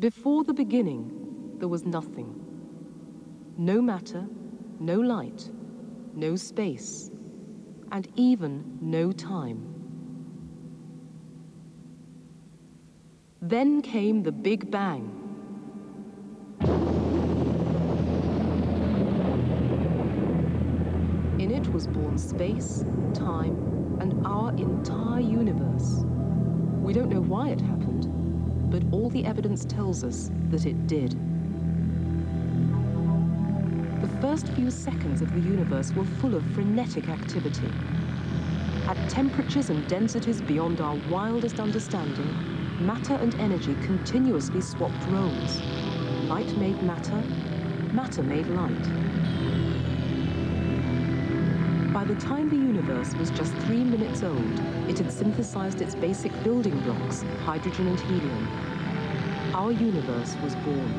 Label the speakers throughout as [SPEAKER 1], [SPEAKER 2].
[SPEAKER 1] Before the beginning, there was nothing. No matter, no light, no space, and even no time. Then came the Big Bang. In it was born space, time, and our entire universe. We don't know why it happened, but all the evidence tells us that it did. The first few seconds of the universe were full of frenetic activity. At temperatures and densities beyond our wildest understanding, matter and energy continuously swapped roles. Light made matter, matter made light. By the time the universe was just three minutes old, it had synthesized its basic building blocks, hydrogen and helium. Our universe was born.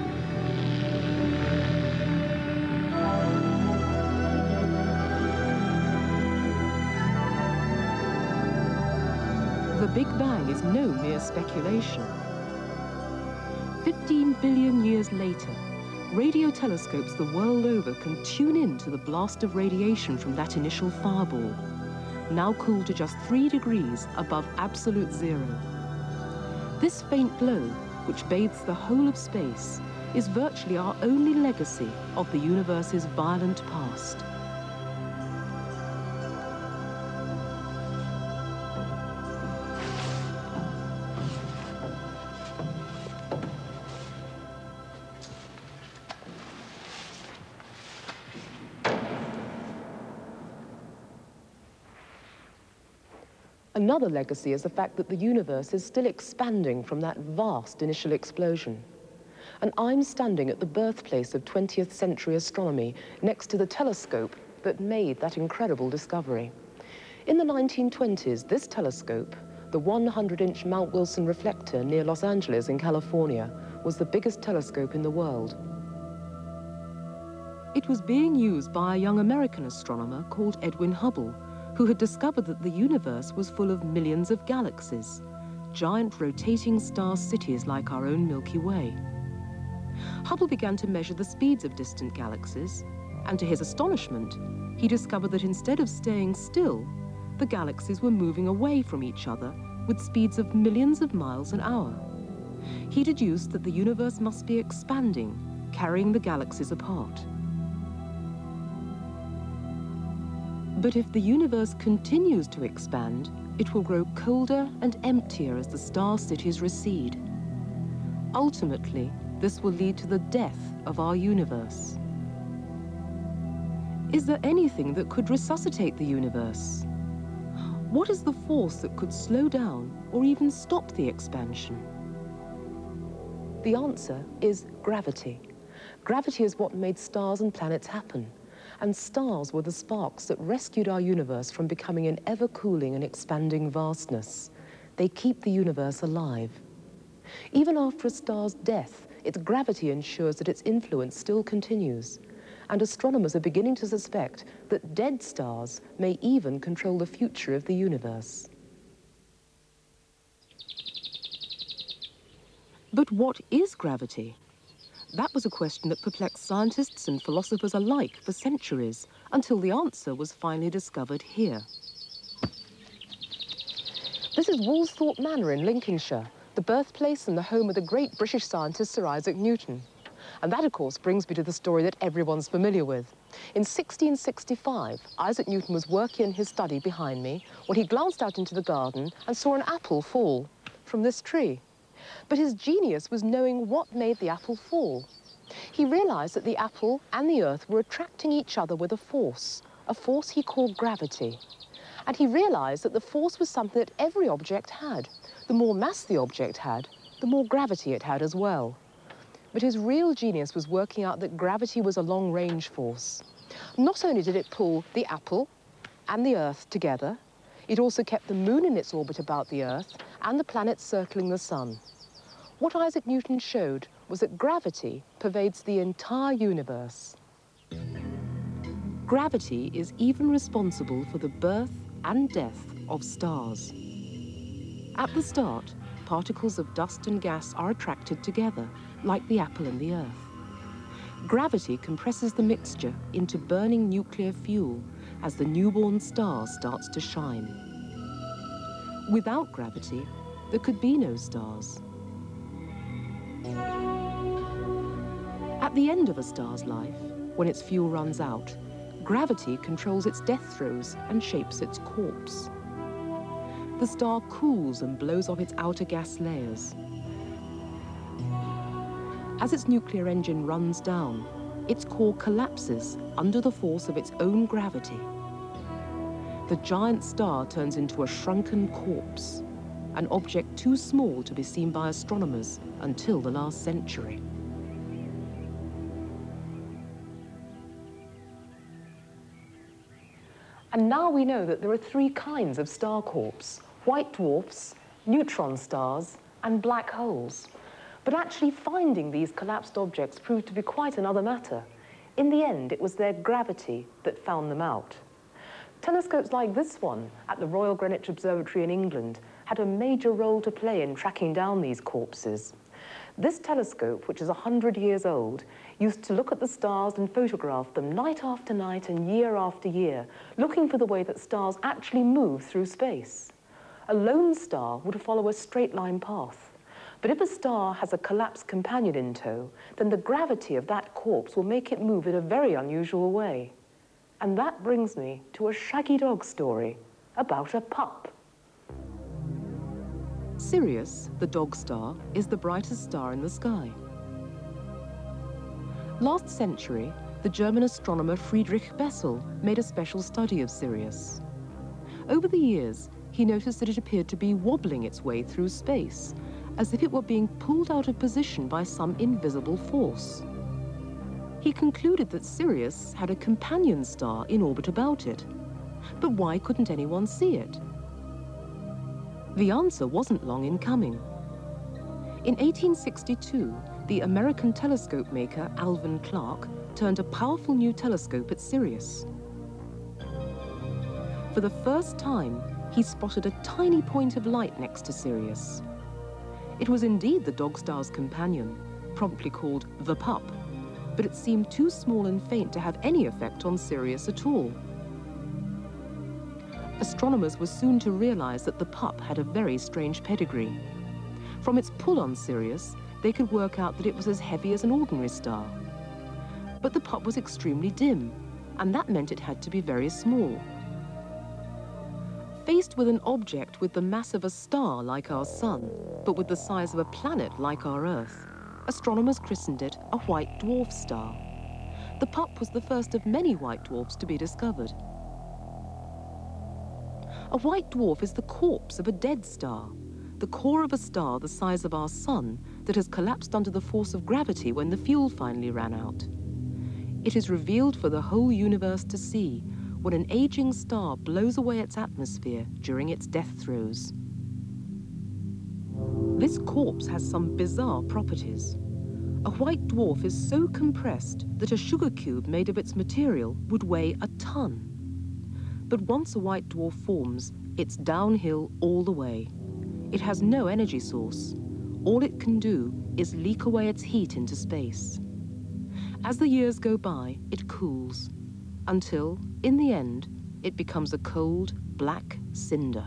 [SPEAKER 1] The Big Bang is no mere speculation. 15 billion years later, radio telescopes the world over can tune in to the blast of radiation from that initial fireball, now cooled to just three degrees above absolute zero. This faint glow, which bathes the whole of space, is virtually our only legacy of the universe's violent past. Another legacy is the fact that the universe is still expanding from that vast initial explosion. And I'm standing at the birthplace of 20th century astronomy next to the telescope that made that incredible discovery. In the 1920s, this telescope, the 100-inch Mount Wilson reflector near Los Angeles in California, was the biggest telescope in the world. It was being used by a young American astronomer called Edwin Hubble, who had discovered that the universe was full of millions of galaxies, giant rotating star cities like our own Milky Way. Hubble began to measure the speeds of distant galaxies, and to his astonishment, he discovered that instead of staying still, the galaxies were moving away from each other with speeds of millions of miles an hour. He deduced that the universe must be expanding, carrying the galaxies apart. But if the universe continues to expand, it will grow colder and emptier as the star cities recede. Ultimately, this will lead to the death of our universe. Is there anything that could resuscitate the universe? What is the force that could slow down or even stop the expansion? The answer is gravity. Gravity is what made stars and planets happen and stars were the sparks that rescued our universe from becoming an ever-cooling and expanding vastness. They keep the universe alive. Even after a star's death, its gravity ensures that its influence still continues. And astronomers are beginning to suspect that dead stars may even control the future of the universe. But what is gravity? That was a question that perplexed scientists and philosophers alike for centuries, until the answer was finally discovered here. This is Woolsthorpe Manor in Lincolnshire, the birthplace and the home of the great British scientist Sir Isaac Newton. And that, of course, brings me to the story that everyone's familiar with. In 1665, Isaac Newton was working in his study behind me when he glanced out into the garden and saw an apple fall from this tree. But his genius was knowing what made the apple fall. He realized that the apple and the earth were attracting each other with a force, a force he called gravity. And he realized that the force was something that every object had. The more mass the object had, the more gravity it had as well. But his real genius was working out that gravity was a long-range force. Not only did it pull the apple and the Earth together, it also kept the moon in its orbit about the Earth and the planets circling the sun. What Isaac Newton showed was that gravity pervades the entire universe. Gravity is even responsible for the birth and death of stars. At the start, particles of dust and gas are attracted together, like the apple and the earth. Gravity compresses the mixture into burning nuclear fuel as the newborn star starts to shine. Without gravity, there could be no stars. At the end of a star's life, when its fuel runs out, gravity controls its death throes and shapes its corpse. The star cools and blows off its outer gas layers. As its nuclear engine runs down, its core collapses under the force of its own gravity. The giant star turns into a shrunken corpse, an object too small to be seen by astronomers until the last century. And now we know that there are three kinds of star corps, white dwarfs, neutron stars, and black holes. But actually finding these collapsed objects proved to be quite another matter. In the end, it was their gravity that found them out. Telescopes like this one at the Royal Greenwich Observatory in England had a major role to play in tracking down these corpses. This telescope, which is 100 years old, used to look at the stars and photograph them night after night and year after year, looking for the way that stars actually move through space. A lone star would follow a straight line path. But if a star has a collapsed companion in tow, then the gravity of that corpse will make it move in a very unusual way. And that brings me to a shaggy dog story about a pup. Sirius, the dog star, is the brightest star in the sky. Last century, the German astronomer Friedrich Bessel made a special study of Sirius. Over the years, he noticed that it appeared to be wobbling its way through space, as if it were being pulled out of position by some invisible force. He concluded that Sirius had a companion star in orbit about it. But why couldn't anyone see it? The answer wasn't long in coming. In 1862, the American telescope maker Alvan Clark turned a powerful new telescope at Sirius. For the first time, he spotted a tiny point of light next to Sirius. It was indeed the dog star's companion, promptly called the pup, but it seemed too small and faint to have any effect on Sirius at all. Astronomers were soon to realize that the pup had a very strange pedigree. From its pull on Sirius, they could work out that it was as heavy as an ordinary star. But the pup was extremely dim, and that meant it had to be very small. Faced with an object with the mass of a star like our Sun, but with the size of a planet like our Earth, astronomers christened it a white dwarf star. The pup was the first of many white dwarfs to be discovered. A white dwarf is the corpse of a dead star, the core of a star the size of our Sun that has collapsed under the force of gravity when the fuel finally ran out. It is revealed for the whole universe to see when an aging star blows away its atmosphere during its death throes. This corpse has some bizarre properties. A white dwarf is so compressed that a sugar cube made of its material would weigh a ton. But once a white dwarf forms, it's downhill all the way. It has no energy source. All it can do is leak away its heat into space. As the years go by, it cools, until, in the end, it becomes a cold, black cinder.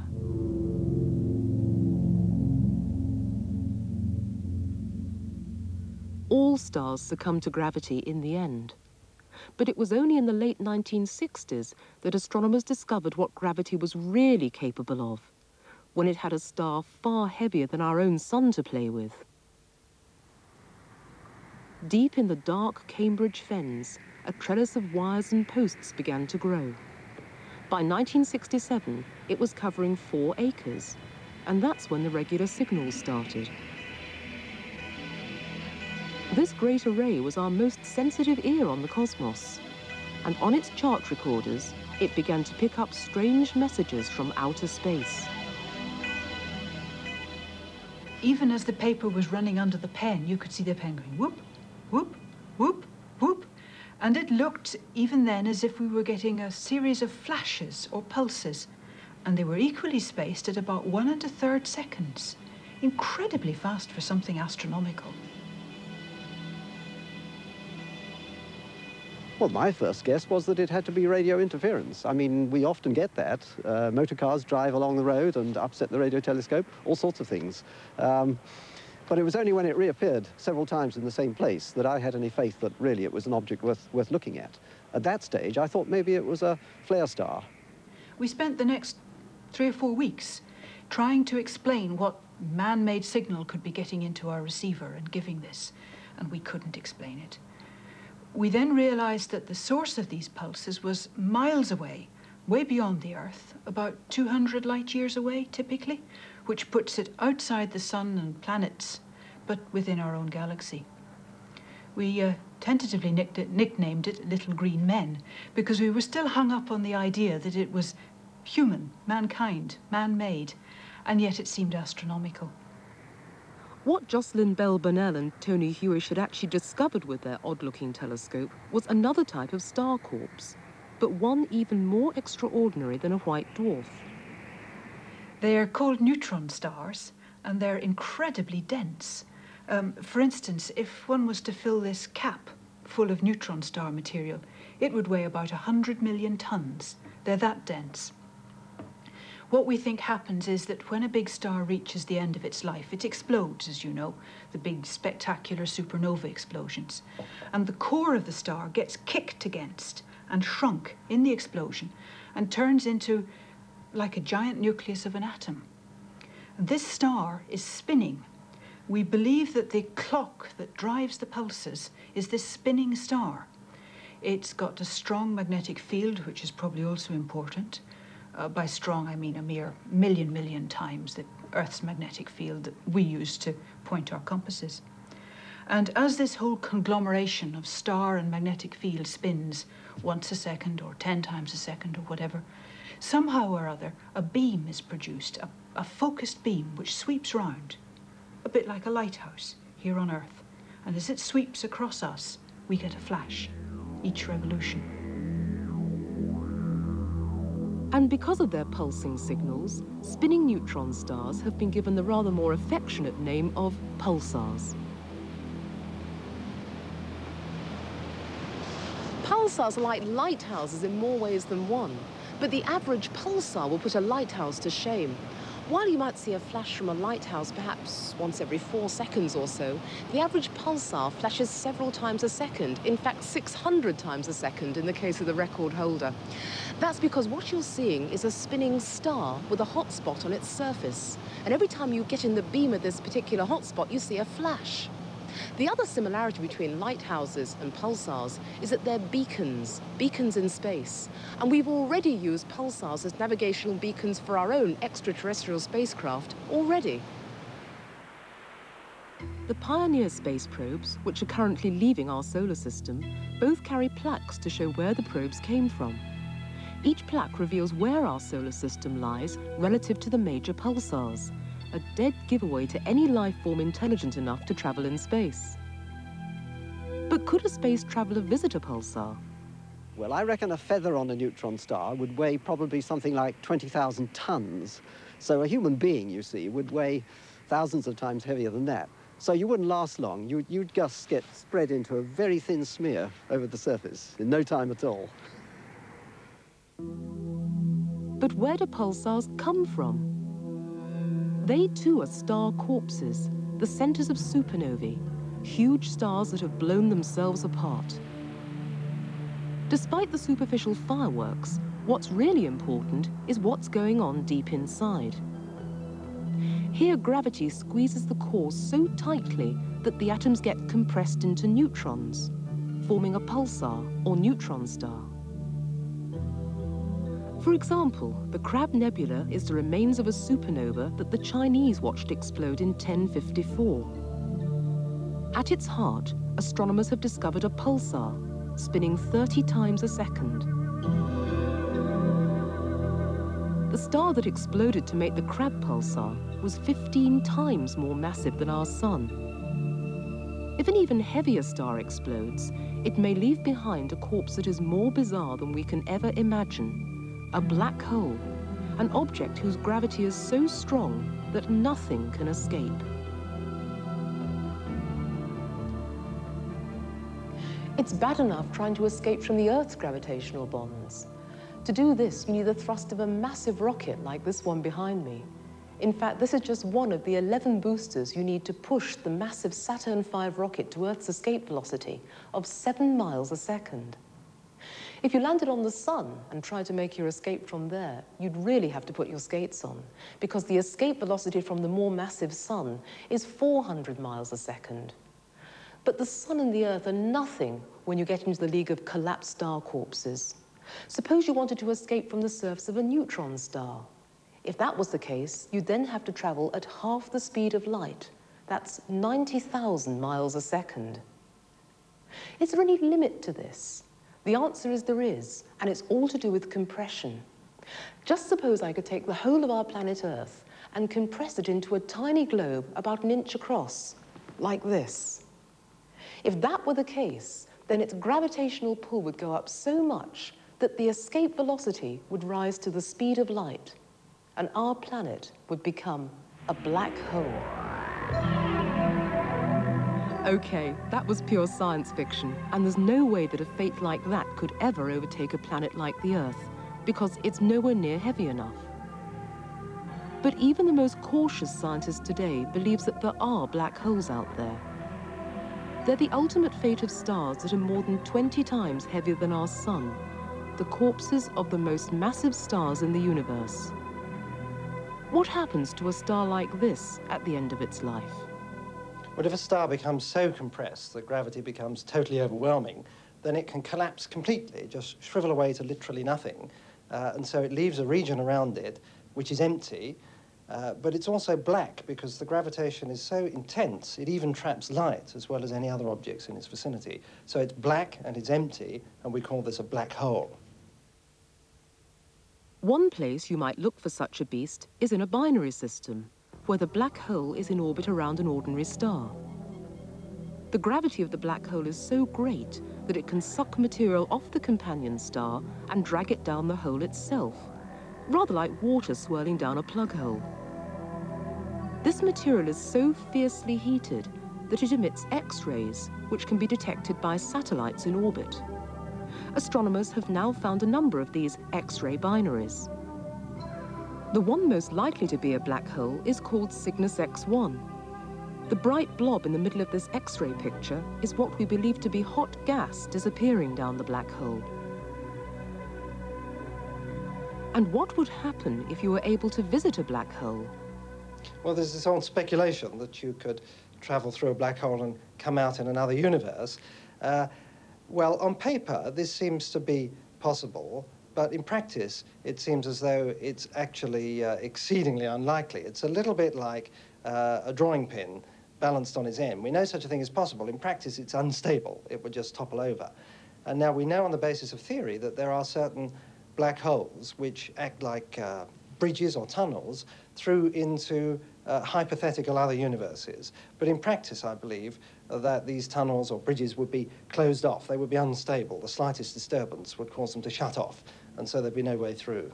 [SPEAKER 1] All stars succumb to gravity in the end. But it was only in the late 1960s that astronomers discovered what gravity was really capable of, when it had a star far heavier than our own sun to play with. Deep in the dark Cambridge fens, a trellis of wires and posts began to grow. By 1967, it was covering four acres, and that's when the regular signals started. This great array was our most sensitive ear on the cosmos, and on its chart recorders, it began to pick up strange messages from outer space.
[SPEAKER 2] Even as the paper was running under the pen, you could see the pen going whoop, whoop, and it looked even then as if we were getting a series of flashes or pulses, and they were equally spaced at about one and a third seconds. Incredibly fast for something astronomical.
[SPEAKER 3] Well, my first guess was that it had to be radio interference. I mean, we often get that. Uh, motor cars drive along the road and upset the radio telescope, all sorts of things. Um, but it was only when it reappeared several times in the same place that I had any faith that really it was an object worth, worth looking at. At that stage, I thought maybe it was a flare star.
[SPEAKER 2] We spent the next three or four weeks trying to explain what man-made signal could be getting into our receiver and giving this, and we couldn't explain it. We then realized that the source of these pulses was miles away, way beyond the Earth, about 200 light years away, typically, which puts it outside the sun and planets, but within our own galaxy. We uh, tentatively nicknamed it Little Green Men because we were still hung up on the idea that it was human, mankind, man-made, and yet it seemed astronomical.
[SPEAKER 1] What Jocelyn Bell Burnell and Tony Hewish had actually discovered with their odd-looking telescope was another type of star corpse, but one even more extraordinary than a white dwarf.
[SPEAKER 2] They are called neutron stars, and they're incredibly dense. Um, for instance, if one was to fill this cap full of neutron star material, it would weigh about 100 million tons. They're that dense. What we think happens is that when a big star reaches the end of its life, it explodes, as you know, the big spectacular supernova explosions. And the core of the star gets kicked against and shrunk in the explosion and turns into like a giant nucleus of an atom. This star is spinning. We believe that the clock that drives the pulses is this spinning star. It's got a strong magnetic field, which is probably also important. Uh, by strong, I mean a mere million, million times the Earth's magnetic field that we use to point our compasses. And as this whole conglomeration of star and magnetic field spins once a second or 10 times a second or whatever, somehow or other a beam is produced, a, a focused beam which sweeps round, a bit like a lighthouse here on Earth. And as it sweeps across us, we get a flash each revolution.
[SPEAKER 1] And because of their pulsing signals, spinning neutron stars have been given the rather more affectionate name of pulsars. Pulsars are like lighthouses in more ways than one, but the average pulsar will put a lighthouse to shame. While you might see a flash from a lighthouse perhaps once every four seconds or so, the average pulsar flashes several times a second, in fact 600 times a second in the case of the record holder. That's because what you're seeing is a spinning star with a hot spot on its surface. And every time you get in the beam of this particular hot spot, you see a flash. The other similarity between lighthouses and pulsars is that they're beacons, beacons in space. And we've already used pulsars as navigational beacons for our own extraterrestrial spacecraft already. The Pioneer space probes, which are currently leaving our solar system, both carry plaques to show where the probes came from. Each plaque reveals where our solar system lies relative to the major pulsars, a dead giveaway to any life form intelligent enough to travel in space. But could a space traveler visit a pulsar?
[SPEAKER 3] Well, I reckon a feather on a neutron star would weigh probably something like 20,000 tons. So a human being, you see, would weigh thousands of times heavier than that. So you wouldn't last long. You'd, you'd just get spread into a very thin smear over the surface in no time at all.
[SPEAKER 1] But where do pulsars come from? They too are star corpses, the centers of supernovae, huge stars that have blown themselves apart. Despite the superficial fireworks, what's really important is what's going on deep inside. Here gravity squeezes the core so tightly that the atoms get compressed into neutrons, forming a pulsar or neutron star. For example, the Crab Nebula is the remains of a supernova that the Chinese watched explode in 1054. At its heart, astronomers have discovered a pulsar, spinning 30 times a second. The star that exploded to make the Crab pulsar was 15 times more massive than our Sun. If an even heavier star explodes, it may leave behind a corpse that is more bizarre than we can ever imagine a black hole, an object whose gravity is so strong that nothing can escape. It's bad enough trying to escape from the Earth's gravitational bonds. To do this, you need the thrust of a massive rocket like this one behind me. In fact, this is just one of the 11 boosters you need to push the massive Saturn V rocket to Earth's escape velocity of seven miles a second. If you landed on the sun and tried to make your escape from there, you'd really have to put your skates on, because the escape velocity from the more massive sun is 400 miles a second. But the sun and the earth are nothing when you get into the league of collapsed star corpses. Suppose you wanted to escape from the surface of a neutron star. If that was the case, you'd then have to travel at half the speed of light. That's 90,000 miles a second. Is there any limit to this? The answer is there is, and it's all to do with compression. Just suppose I could take the whole of our planet Earth and compress it into a tiny globe about an inch across, like this. If that were the case, then its gravitational pull would go up so much that the escape velocity would rise to the speed of light, and our planet would become a black hole. Okay, that was pure science fiction, and there's no way that a fate like that could ever overtake a planet like the Earth, because it's nowhere near heavy enough. But even the most cautious scientist today believes that there are black holes out there. They're the ultimate fate of stars that are more than 20 times heavier than our sun, the corpses of the most massive stars in the universe. What happens to a star like this at the end of its life?
[SPEAKER 4] But if a star becomes so compressed that gravity becomes totally overwhelming, then it can collapse completely, just shrivel away to literally nothing. Uh, and so it leaves a region around it which is empty, uh, but it's also black because the gravitation is so intense, it even traps light as well as any other objects in its vicinity. So it's black and it's empty, and we call this a black hole.
[SPEAKER 1] One place you might look for such a beast is in a binary system where the black hole is in orbit around an ordinary star. The gravity of the black hole is so great that it can suck material off the companion star and drag it down the hole itself, rather like water swirling down a plug hole. This material is so fiercely heated that it emits X-rays, which can be detected by satellites in orbit. Astronomers have now found a number of these X-ray binaries. The one most likely to be a black hole is called Cygnus X1. The bright blob in the middle of this X-ray picture is what we believe to be hot gas disappearing down the black hole. And what would happen if you were able to visit a black hole?
[SPEAKER 4] Well, there's this old speculation that you could travel through a black hole and come out in another universe. Uh, well, on paper, this seems to be possible, but in practice, it seems as though it's actually uh, exceedingly unlikely. It's a little bit like uh, a drawing pin balanced on its end. We know such a thing is possible. In practice, it's unstable. It would just topple over. And now we know on the basis of theory that there are certain black holes which act like uh, bridges or tunnels through into uh, hypothetical other universes. But in practice, I believe that these tunnels or bridges would be closed off. They would be unstable. The slightest disturbance would cause them to shut off and so there'd be no way through.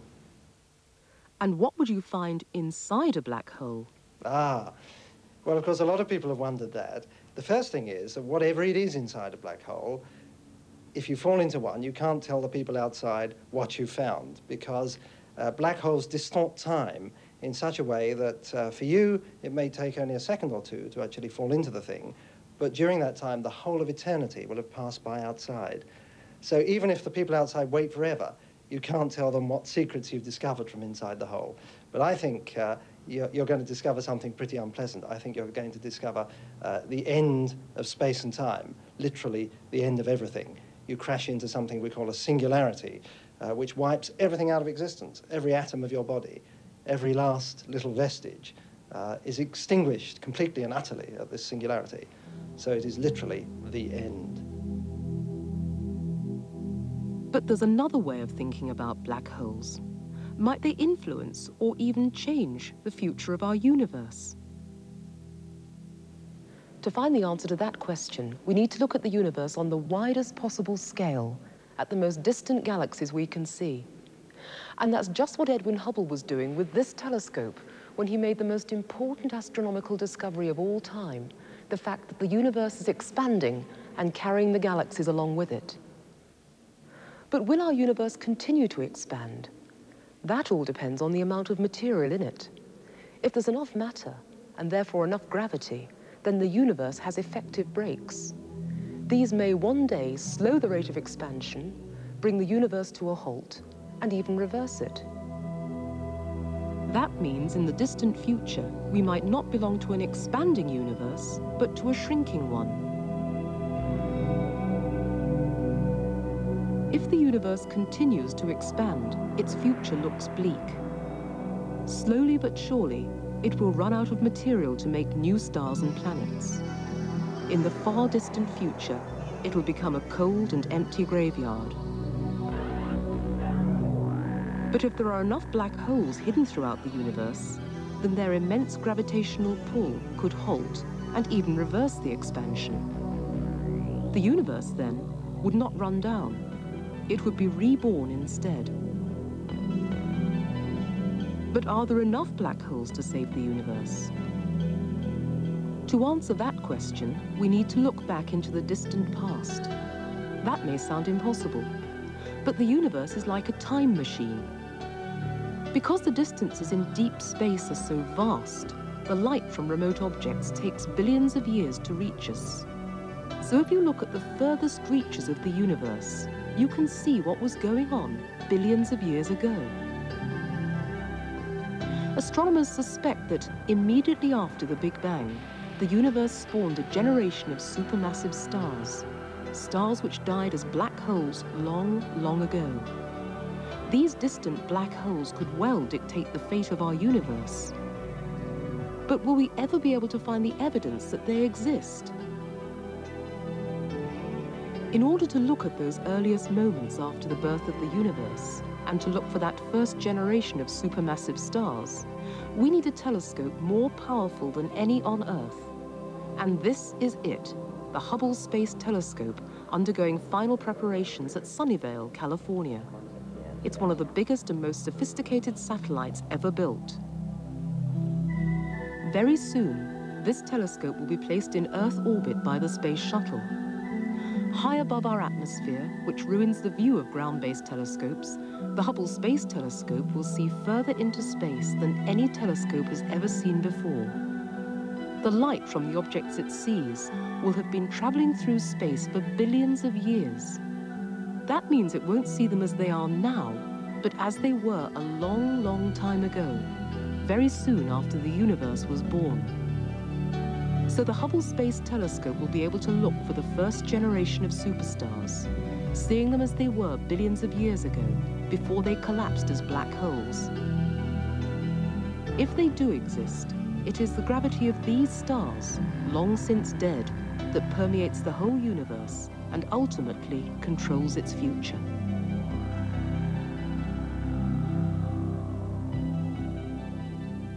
[SPEAKER 1] And what would you find inside a black hole?
[SPEAKER 4] Ah, well, of course, a lot of people have wondered that. The first thing is that whatever it is inside a black hole, if you fall into one, you can't tell the people outside what you found because uh, black holes distort time in such a way that uh, for you, it may take only a second or two to actually fall into the thing, but during that time, the whole of eternity will have passed by outside. So even if the people outside wait forever, you can't tell them what secrets you've discovered from inside the hole. But I think uh, you're, you're, going to discover something pretty unpleasant. I think you're going to discover uh, the end of space and time, literally the end of everything. You crash into something we call a singularity, uh, which wipes everything out of existence. Every atom of your body, every last little vestige uh, is extinguished completely and utterly at this singularity. So it is literally the end.
[SPEAKER 1] But there's another way of thinking about black holes. Might they influence or even change the future of our universe? To find the answer to that question, we need to look at the universe on the widest possible scale, at the most distant galaxies we can see. And that's just what Edwin Hubble was doing with this telescope when he made the most important astronomical discovery of all time, the fact that the universe is expanding and carrying the galaxies along with it. But will our universe continue to expand? That all depends on the amount of material in it. If there's enough matter, and therefore enough gravity, then the universe has effective brakes. These may one day slow the rate of expansion, bring the universe to a halt, and even reverse it. That means in the distant future, we might not belong to an expanding universe, but to a shrinking one. Universe continues to expand, its future looks bleak. Slowly but surely, it will run out of material to make new stars and planets. In the far distant future, it will become a cold and empty graveyard. But if there are enough black holes hidden throughout the universe, then their immense gravitational pull could halt and even reverse the expansion. The universe, then, would not run down, it would be reborn instead. But are there enough black holes to save the universe? To answer that question, we need to look back into the distant past. That may sound impossible, but the universe is like a time machine. Because the distances in deep space are so vast, the light from remote objects takes billions of years to reach us. So if you look at the furthest reaches of the universe, you can see what was going on billions of years ago. Astronomers suspect that immediately after the Big Bang, the universe spawned a generation of supermassive stars, stars which died as black holes long, long ago. These distant black holes could well dictate the fate of our universe. But will we ever be able to find the evidence that they exist? In order to look at those earliest moments after the birth of the universe, and to look for that first generation of supermassive stars, we need a telescope more powerful than any on Earth. And this is it, the Hubble Space Telescope, undergoing final preparations at Sunnyvale, California. It's one of the biggest and most sophisticated satellites ever built. Very soon, this telescope will be placed in Earth orbit by the Space Shuttle. High above our atmosphere, which ruins the view of ground-based telescopes, the Hubble Space Telescope will see further into space than any telescope has ever seen before. The light from the objects it sees will have been traveling through space for billions of years. That means it won't see them as they are now, but as they were a long, long time ago, very soon after the universe was born. So the Hubble Space Telescope will be able to look for the first generation of superstars, seeing them as they were billions of years ago, before they collapsed as black holes. If they do exist, it is the gravity of these stars, long since dead, that permeates the whole universe and ultimately controls its future.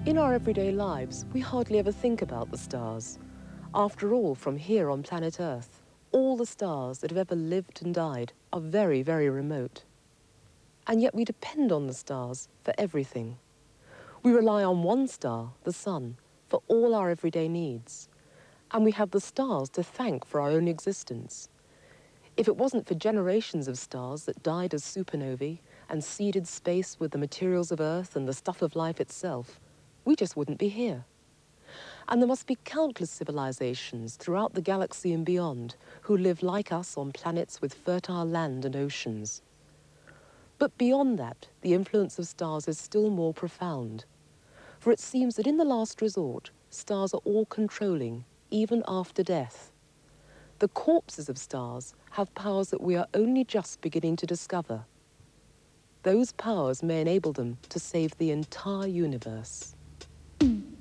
[SPEAKER 1] In our everyday lives, we hardly ever think about the stars. After all, from here on planet Earth, all the stars that have ever lived and died are very, very remote. And yet we depend on the stars for everything. We rely on one star, the sun, for all our everyday needs. And we have the stars to thank for our own existence. If it wasn't for generations of stars that died as supernovae and seeded space with the materials of Earth and the stuff of life itself, we just wouldn't be here. And there must be countless civilizations throughout the galaxy and beyond who live like us on planets with fertile land and oceans. But beyond that, the influence of stars is still more profound. For it seems that in the last resort, stars are all controlling, even after death. The corpses of stars have powers that we are only just beginning to discover. Those powers may enable them to save the entire universe. Mm.